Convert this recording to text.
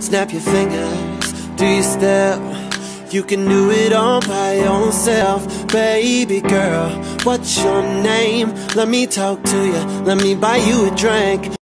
Snap your fingers, do your step. You can do it all by yourself, baby girl. What's your name? Let me talk to you. Let me buy you a drink.